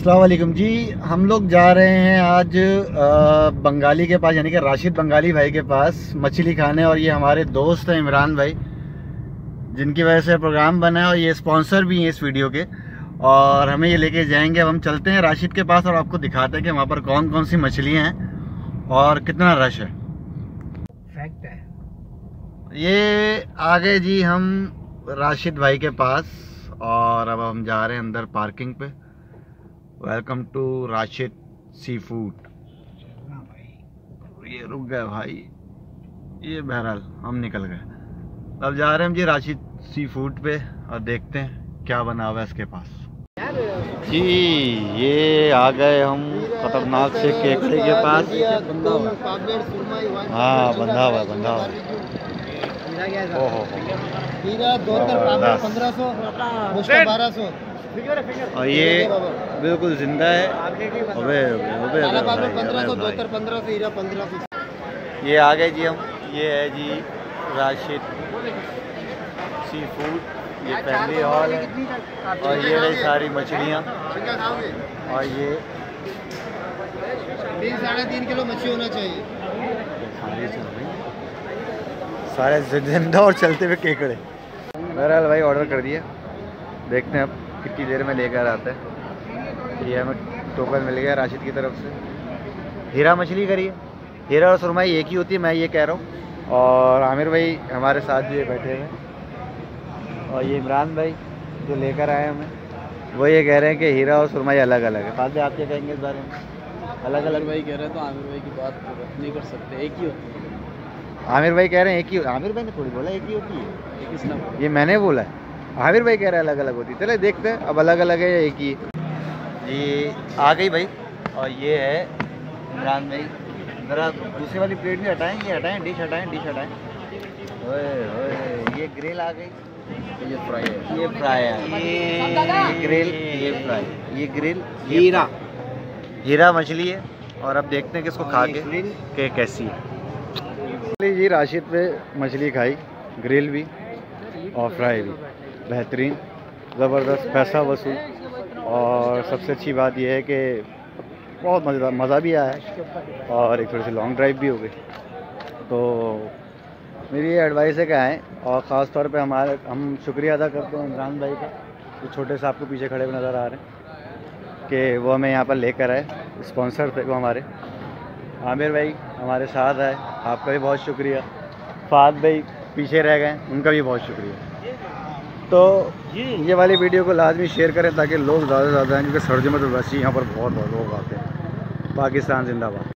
अलकुम जी। हम लोग जा रहे हैं आज बंगाली के पास यानी कि राशिद बंगाली भाई के पास मछली खाने और ये हमारे दोस्त हैं इमरान भाई जिनकी वजह से प्रोग्राम बना है और ये स्पॉन्सर भी हैं इस वीडियो के। और हमें ये लेके जाएँगे। अब हम चलते हैं राशिद के पास और आपको दिखाते हैं कि वहाँ पर कौन कौन सी मछलियाँ हैं और कितना रश है। फैक्ट है। ये आ गए जी हम राशिद भाई के पास और अब हम जा रहे हैं अंदर पार्किंग पे। Welcome to Rashid seafood ये रुक गए भाई। ये बहरहाल हम निकल गए। अब जा रहे हैं हम जी राशिद सी फ़ूड पे और देखते हैं क्या बना हुआ है इसके पास। जी ये आ गए हम खतरनाक से केकड़े के पास। हाँ बंधा हुआ बंधा हुआ ओहो हीरा दो पंद्रह सौ बारह सौ। और ये बिल्कुल ज़िंदा है। अबे अबे अबे अबे भाई, पंद्रह सौ अबे पंद्रह सौ हीरा पंद्रह सौ। ये आ गए जी हम। ये है जी राशिद सी फ़ूड ये फैमिली हॉल है। और ये रही सारी मछलियाँ। और ये तीन साढ़े तीन किलो मछली होना चाहिए। सारे ज़िंदा और चलते हुए केकड़े बहरहाल भाई ऑर्डर कर दिया। देखते हैं अब कितनी देर में लेकर आते हैं। ये हमें टोकन मिल गया राशिद की तरफ़ से। हीरा मछली करिए हीरा और सुरमाई एक ही होती है मैं ये कह रहा हूँ। और आमिर भाई हमारे साथ भी बैठे हुए हैं। और ये इमरान भाई जो लेकर आए हमें वो ये कह रहे हैं कि हीरा और सुरमाई अलग अलग है। फादे आप क्या कहेंगे इस बारे में? अलग अलग भाई कह रहे हैं तो आमिर भाई की बात नहीं कर सकते एक ही होती है। आमिर भाई कह रहे हैं एक ही आमिर भाई ने थोड़ी बोला एक ही होती है। ये मैंने बोला है। आमिर भाई कह रहे हैं अलग अलग होती है। चले देखते हैं अब अलग अलग है या एक ही जी आ गई भाई। और ये है इमरान भाई। ज़रा दूसरी वाली प्लेट भी हटाएँ ये हटाएँ डिश हटाएँ डिश हटाएँ। ओए ओए ये ग्रिल आ गई। ये फ्राई है। ये फ्राई है। ये ग्रिल ये फ्राई ये ग्रिल हीरा हीरा मछली है। और अब देखते हैं कि इसको खा के कैसी है। जी राशिद पे मछली खाई, ग्रिल भी और फ्राई भी। बेहतरीन, ज़बरदस्त, पैसा वसूल। और सबसे अच्छी बात यह है कि बहुत मज़ा मज़ा भी आया और एक थोड़ी सी लॉन्ग ड्राइव भी हो गई। तो मेरी ये एडवाइस है कि आएँ और ख़ास तौर पे हमारे, हम शुक्रिया अदा करते हैं इमरान भाई का, जो तो छोटे से आपको पीछे खड़े हुए नज़र आ रहे हैं, कि वो हमें यहाँ पर लेकर आए स्पॉन्सर थे वो हमारे। आमिर भाई हमारे साथ आए आपका भी बहुत शुक्रिया। फाद भाई पीछे रह गए, उनका भी बहुत शुक्रिया। तो ये वाली वीडियो को लाजमी शेयर करें ताकि लोग ज़्यादा से ज़्यादा आएँ क्योंकि सर्दियों में तो वैसे ही यहाँ पर बहुत बहुत लोग आते हैं। पाकिस्तान जिंदाबाद।